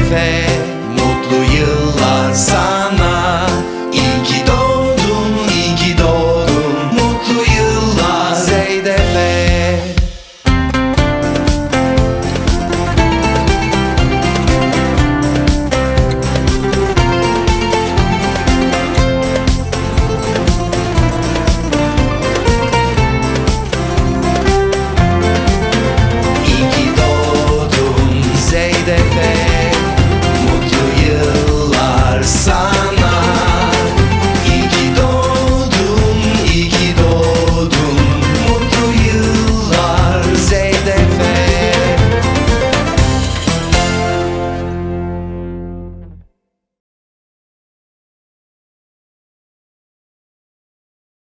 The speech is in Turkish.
Efe Mutlu yıllar sana.